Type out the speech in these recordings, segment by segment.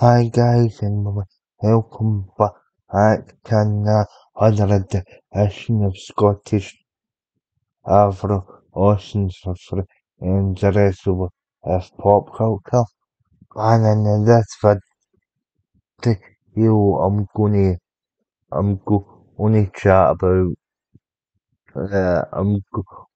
Hi guys and welcome back to another edition of Scottish Avro Oceans for and the rest of of pop culture. And in this video I'm gonna I'm gonna chat about uh, I'm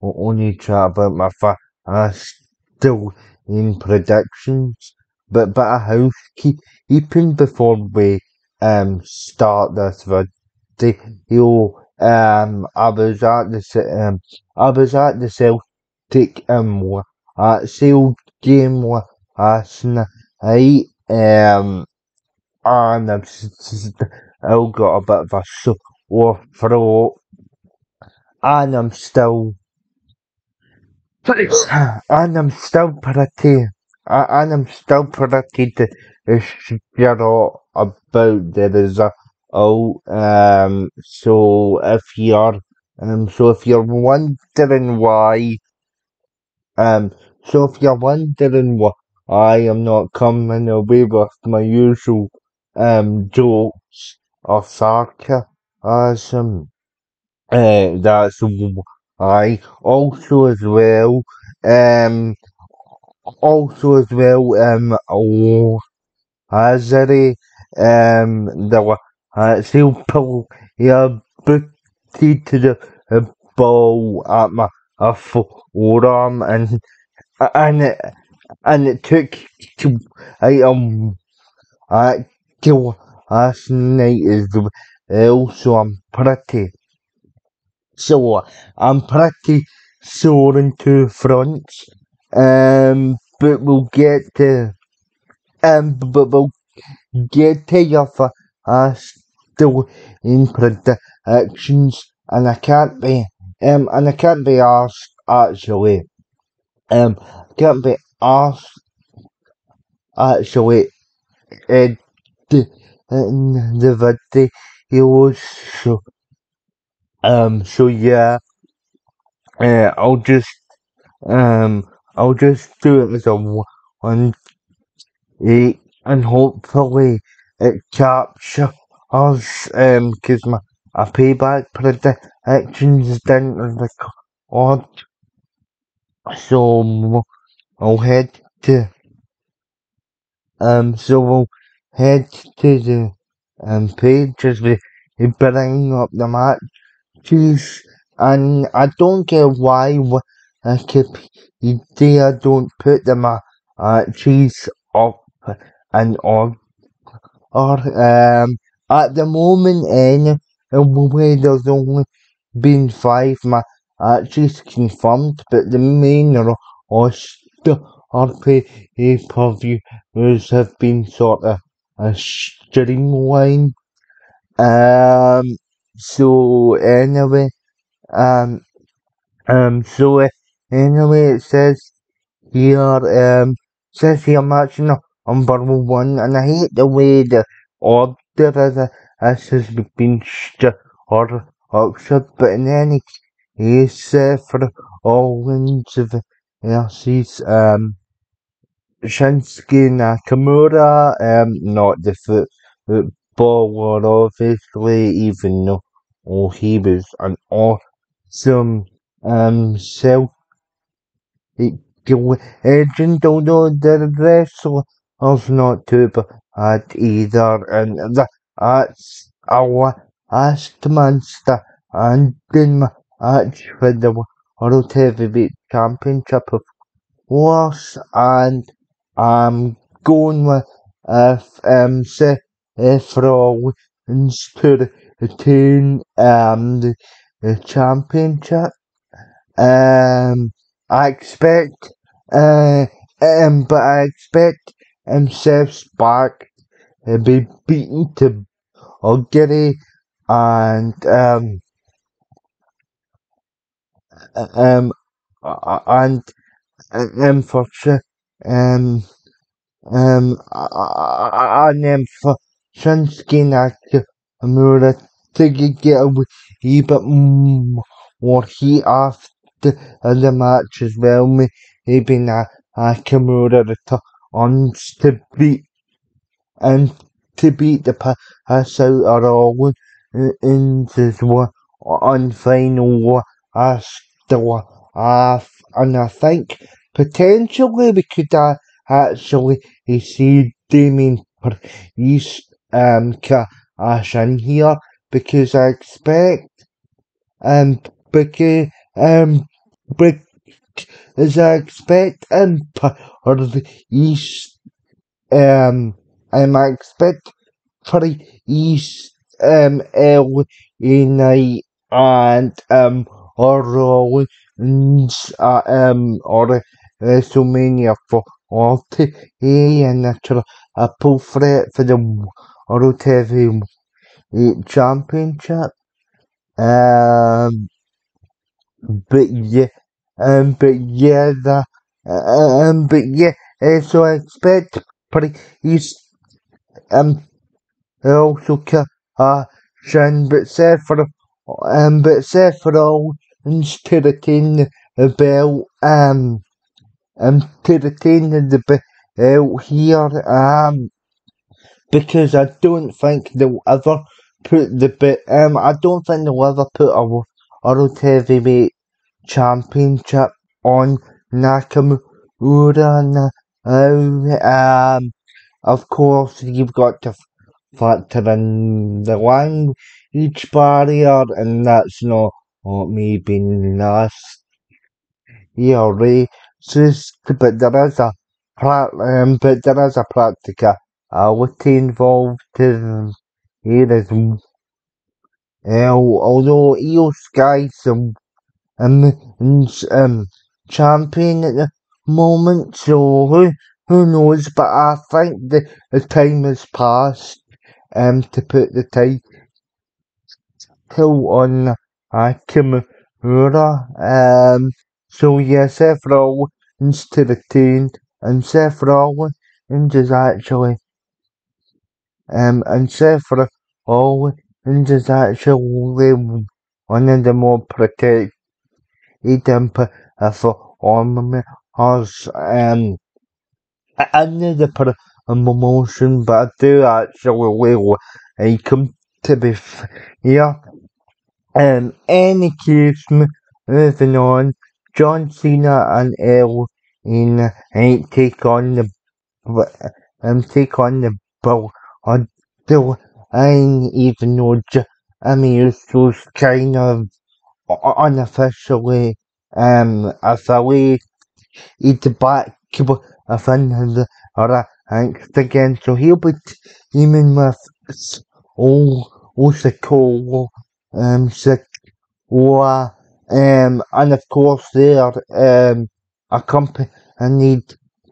gonna chat about my fa- uh, still in predictions but bit of housekeeping before we um start this video. Um, I was at the um I was at the Celtic um at Sale game last night um and I've still got a bit of a sore throat and I'm still and I'm still pretty and I'm still pretty sure about the result. Um, so if you're um, so if you're wondering why, um, so if you're wondering why I am not coming away with my usual um jokes or sarcasm, uh, that's why. Also as well, um, also as well, um, oh, Azari, um, the uh, seal pull, yeah, booted to the uh, ball at my uh, forearm, and and it, and it took to I um I till last night as well, so I'm pretty so I'm pretty sore in two fronts. Um, but we'll get to um, but we'll get to your uh, still in predictions, and I can't be um, and I can't be asked actually. Um, can't be asked actually. Uh, the, the videos so um so yeah uh, I'll just um I'll just do it as a one eight and hopefully it captures um because my a payback predictions didn't record so I'll head to um so we'll head to the um page as we bring up the matches. And I don't get why Wikipedia don't put the matches up and on. or um at the moment anyway there's only been five matches confirmed but the main roster or pay per views have been sort of a streamline um so anyway um um so anyway it says here um says here match number one and I hate the way the order of this has been or structured but in any case uh, for Owens versus um Shinsuke Nakamura um not the footballer obviously even though oh, he was an awesome um self legend although the wrestlers not too bad either. And that's our last and in match for the World Heavyweight Championship of course and I'm going with Seth Rollins to retain um the, the championship. Um I expect uh um but I expect himself back to be beaten to Ogiri and um um and um for sure um um and um for Shinsuke Nakamura. To get a wee bit more heat after the match as well. Maybe Nakamura returns to beat and to beat the piss out of in this one on final after half, and I think potentially we could uh, actually see Damian Priest um cash in here because I expect um because um because I expect um or the East um I expect for the East um LA Knight and um or Rollins uh, um or WrestleMania for all to and natural a pull threat for the World Heavy Championship. Um but yeah um but yeah the um but yeah uh, so I expect he's um also ca uh but said for um but said for all to the belt um um to the belt here um because I don't think they'll ever put the bit um I don't think they'll ever put a world heavyweight championship on Nakamura. Um of course you've got to factor in the language barrier and that's not what me being last year racist but there is a um, but there is a practicality involved in here as well. Although Sky's um, um, um, champion at the moment, so who, who knows, but I think the, the time has passed um, to put the title on Nakamura. Um, so yeah, Seth Rollins to team, and Seth Rollins is actually um, and Seth Rollins is actually one of the more protected performers um, under the promotion, but I do actually like come to be fair. Um, any case, moving on, John Cena and L in ain't take on the um take on the. I do I even know I mean was kind of unofficially um affiliated back with another or angst again. So he'll be teaming with all Usyk um Sikoa um and of course they are um accompanied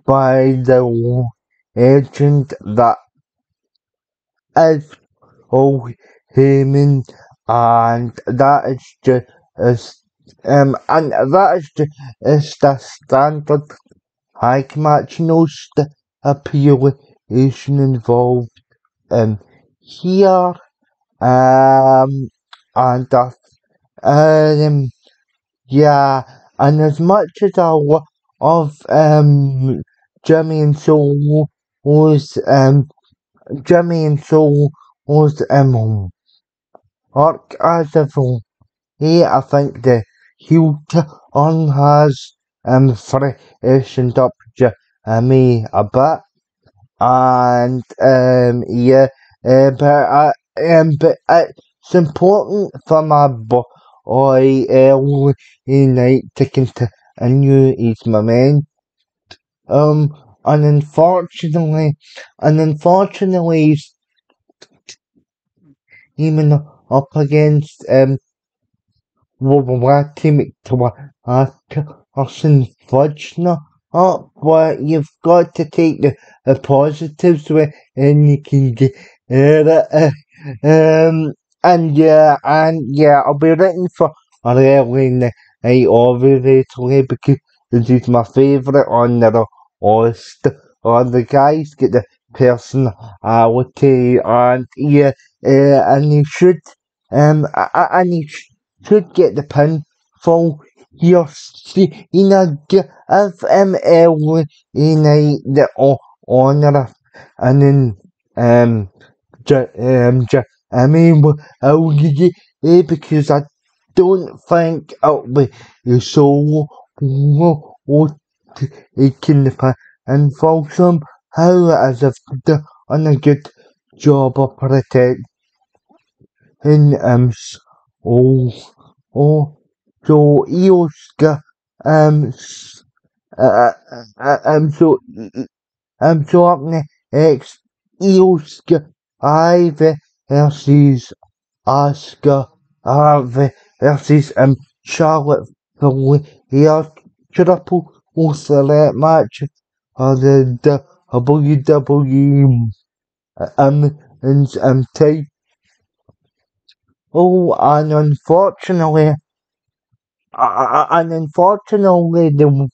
by the agent that is oh Heyman and that is just um and that is just the standard hike match no stipulation involved um here um and uh, um yeah and as much as I love um Jimmy and Soul was um Jimmy and Soul was um arc as a yeah I think the heel turn has um freshened up Jimmy a bit. And um yeah uh, but I um but it's important for my boy LA Knight to continue his momentum um and unfortunately and unfortunately he's even up against um Wacky McTwatterson Fudge now. Oh, but you've got to take the, the positives with and you can get it. Um, and yeah, and yeah, I'll be written for a early night obviously because this is my favourite on the list. Or the guys get the personality and yeah, uh, and he should um and he should get the pin for your um LA Knight the honour and then um, J- um, J- I mean, I'll get it because I don't think it'll be so what it can and for some somehow as if done a good job of protecting um oh oh so Iyo Sky um uh, uh, um so um so up next Iyo Sky I've versus Asuka I've versus um Charlotte Flair here triple threat match of the WWE um and um title. Oh, and unfortunately, uh, and unfortunately, the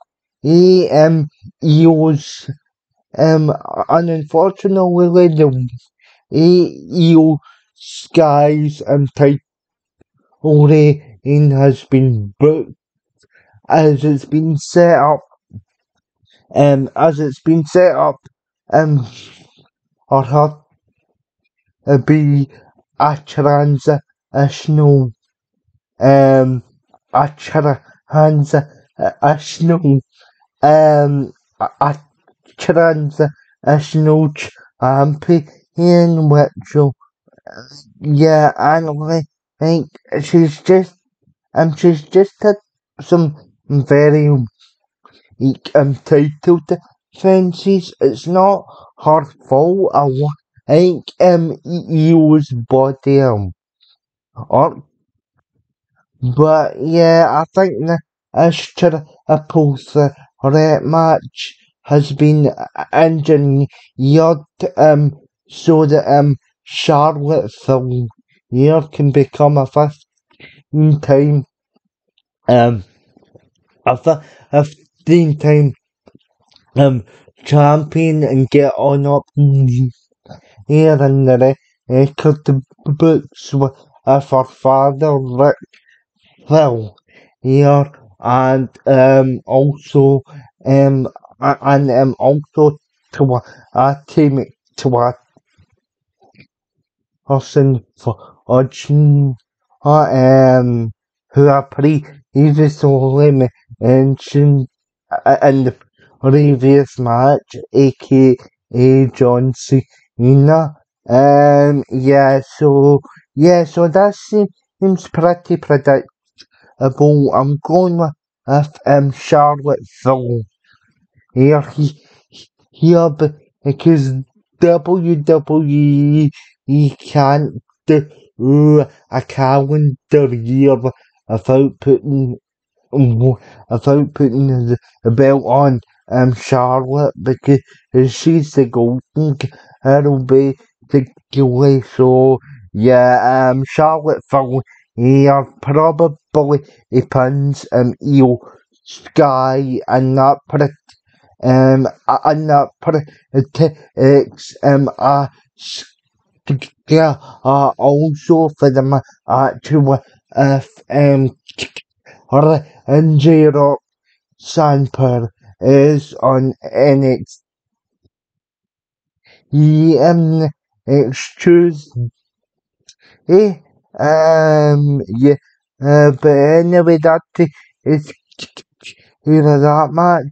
EM EOS um and unfortunately the Iyo Sky's and title reign has been booked as it's been set up um as it's been set up um or had to be a transitional um a transitional um a transitional champion which will yeah and I think she's just um she's just had some very um title defenses. It's not her fault. I think um use body um or but yeah, I think the Ashton Apple's match has been engineered um so that um Charlotte Flair can become a fifth time um a fifteen time um champion and get on up here in the record books with her father Ric Flair here and um also um and um also to a, a team to a person for Hodgson um who I previously mentioned in the previous match, aka John Cena. Um, yeah, so yeah, so that seems pretty predictable. I'm going with um Charlotte Flair here, he, here because WWE can't do a calendar year without putting without putting the, the belt on um Charlotte because she's the golden girl basically. So yeah, um Charlotte Flair here probably pins um Iyo Sky and that put um and that predicts um uh yeah uh also for the match with uh, um or and Rock Sanper is on NXT um next Tuesday. Um yeah uh, but anyway that is you know that match.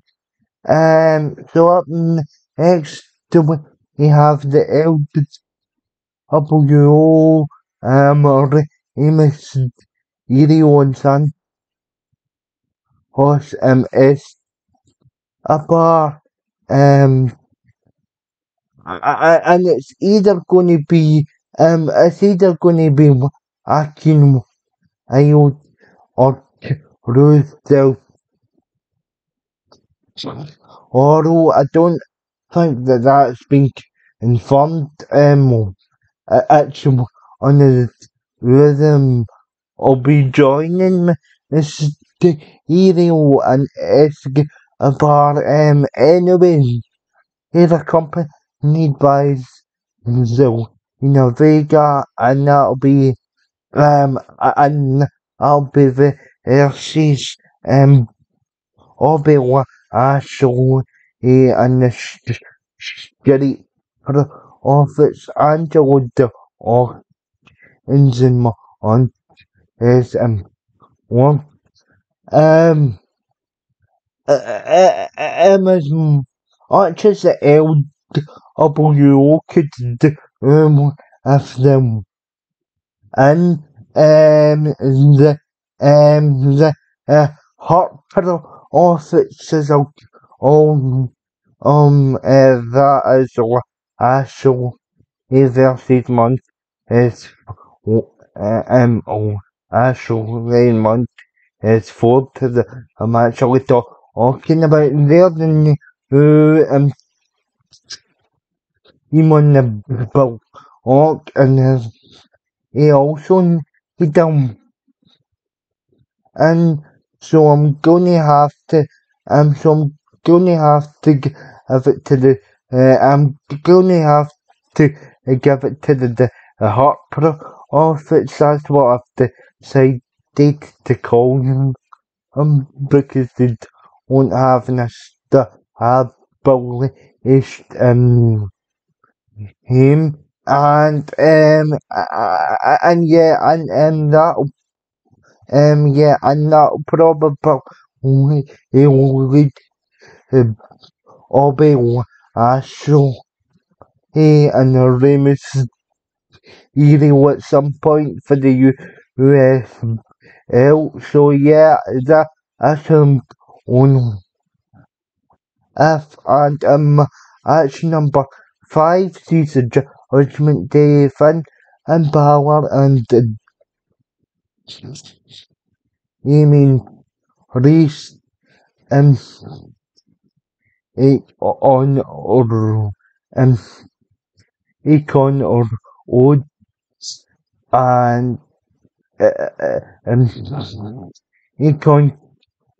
Um so up next we have the LWO um Remus Gideon San Horse a bar um I, I, and it's either going to be um be Akin Ayo or Ruth Although I don't think that that's been confirmed um actually on the rhythm I'll be joining Mr. Hero and Escobar um anyway he's accompanied by Zelina Vega and that'll be um and I'll be the versus um Obi Ashley and the Scary of its Angelo de Orange on is um one um Amazon arches the LW could um of them and um the um the uh hot offices of um um uh, that is what I show versus month is uh, um I show nine month is four to the I'm actually talking about there than uh, um him on the boat and uh, he also he down and so I'm gonna have to um so I'm gonna have to give it to the uh, I'm gonna have to give it to the, the, the heart office that's what I've decided to call him um, because they don't have an established um him and um and yeah and and that um, yeah, and that probably it would um, be so he and the Remus eating at some point for the UFL. So yeah, that that's um on F and um action number five season Judgment Day Finn and Balor and you mean Reese and it on or um econ or odd and uh, uh, and econ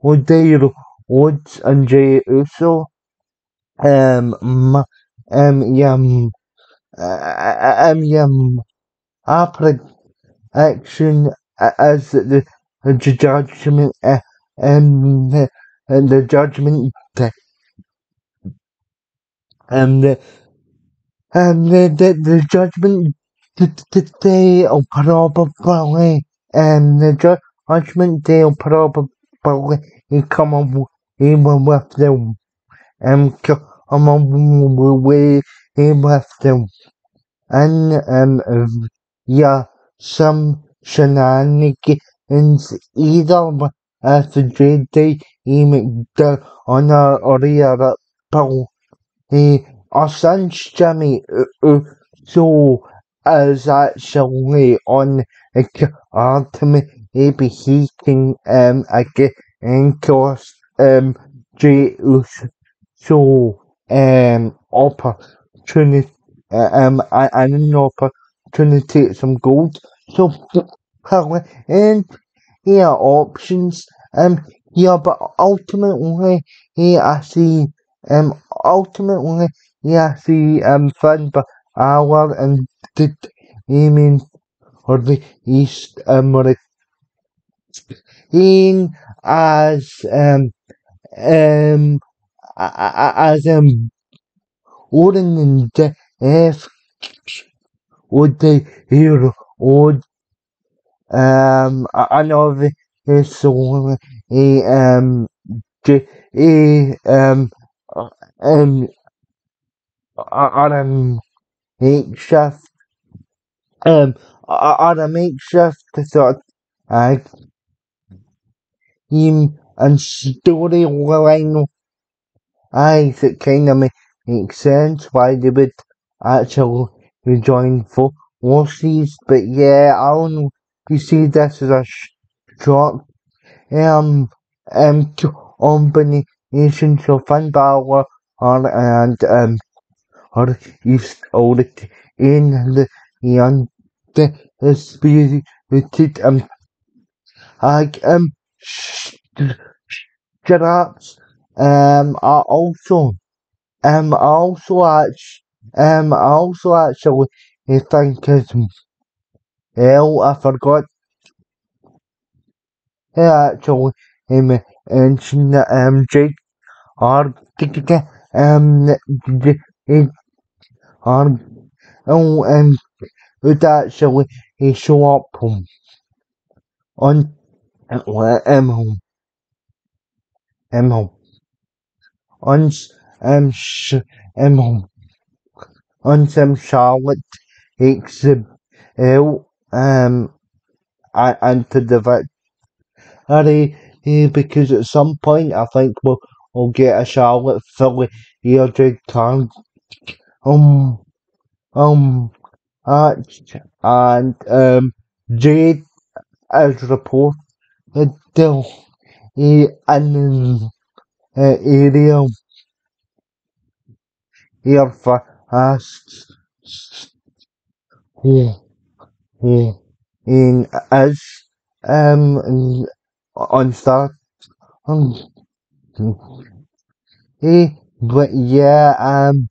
Odair odds and Jey Uso um um yum um yum after action as the, the judgment uh, um the, and the judgment and the and the, the, the judgment day will probably and the judgment day will probably come on even with them and come on way with them and um yeah some shenanigans either as the JD McDill on a rear Paul he Assange Jimmy so as actually on a ultimate maybe he can um again cost um J so um opportunity um I, I an opportunity some gold. So and here options. Um yeah but ultimately here I see um ultimately yeah I see um fun but our and did aiming for the East American um um as um Odin and the F would they hear would um I know this song a um a um um Adam makeshift um Adam makeshift thought I him and storyline I think kind of makes sense why they would actually join for horses but yeah I don't you see this as a short um um combination so Finn Balor and um or East Audit in the young the spirited um like um straps um are also um I also actually um I also actually I think it's hell I forgot yeah actually um mentioned um Jake or um um oh, um, would actually show up um, on um, um, um, on um, sh, um, on some Charlotte exhibit um, and to the victory because at some point I think we'll, we'll get a Charlotte Philly Eardred Town um um uh, and um Jade as reported uh, in an uh, us who who in as um on start um eh, but yeah um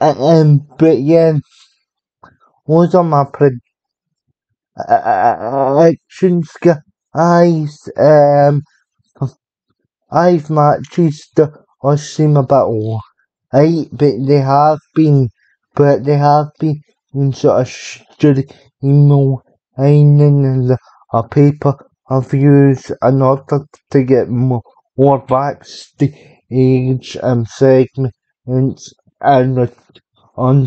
um but yeah was on my predictions guys um I've matches the seem a bit but they have been but they have been in sort of email and a paper I've used in order to get more, more backstage um, segments and on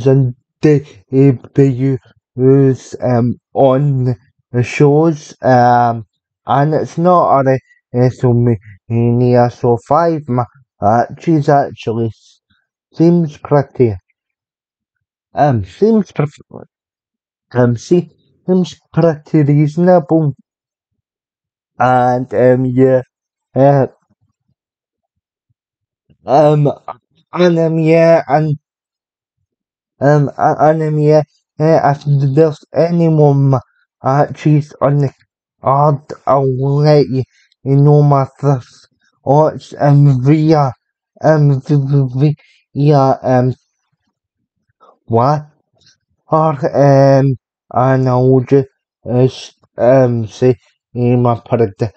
the debuts um, on the shows um, and it's not a WrestleMania so five matches actually seems pretty um seems pretty um seems pretty reasonable. And um yeah uh, um and um yeah and um and um yeah uh, if there's any more matches on the card I'll let you, or it's um via um via um what? Or um and I will just um say in my predictions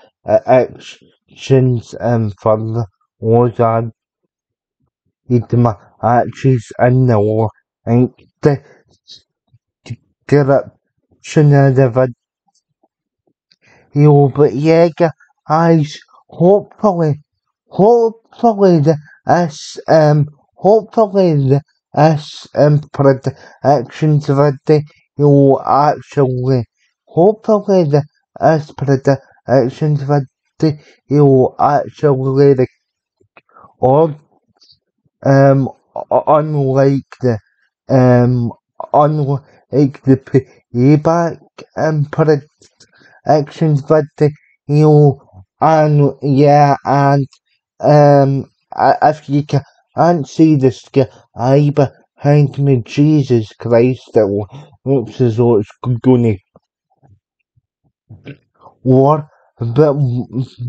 um for the wars I did my actions and the war and the corruption of the video but guys hopefully hopefully the as um hopefully the as um predictions the you actually hopefully the as predictions the you actually or um unlike the um unlike the payback um predictions you and yeah and um if you can't see the sky behind me Jesus Christ it looks as though it's gonna war. But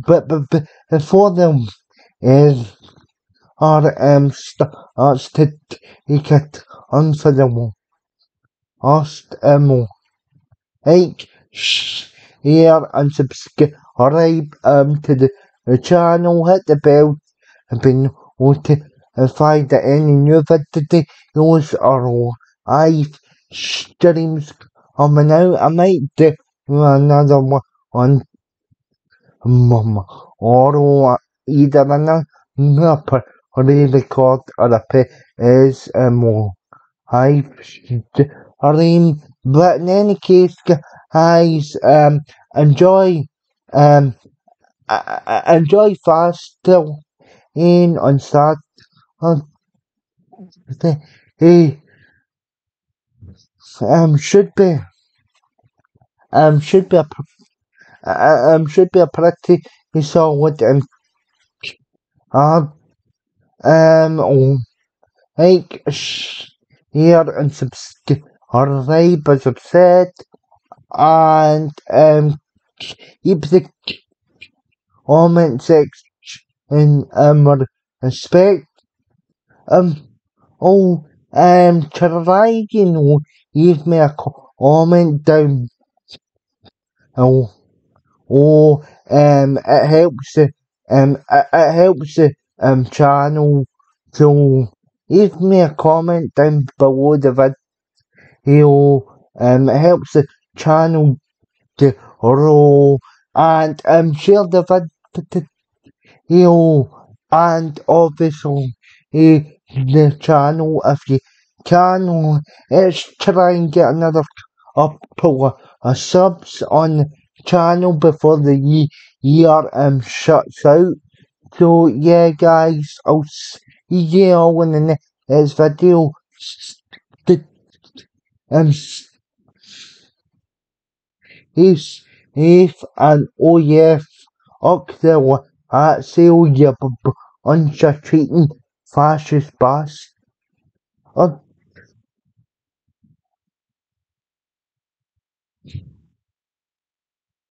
but but, but before them is are um starts to take it onto the Ost um like here and subscribe um to the, the channel hit the bell and be notified that any new videos or live streams coming out I might do another one um, or either another pre-record or a pay is um, live stream. But in any case guys um enjoy um uh, enjoy fast till in on start on the he um should be um should be a uh, um should be a pretty solid and uh, um oh, like here and subscribe as I've and um keep the comment section um respect um oh um try you know leave me a comment down oh oh um it helps the um it, it helps the um channel to leave me a comment down below the video. Um, it helps the channel grow and um, share the video and obviously the channel if you can. Let's try and get another up couple of subs on channel before the year um shuts out. So yeah guys, I'll see you all in the next video. Um, if, if, and up there at sale, of cheating fascist bastards.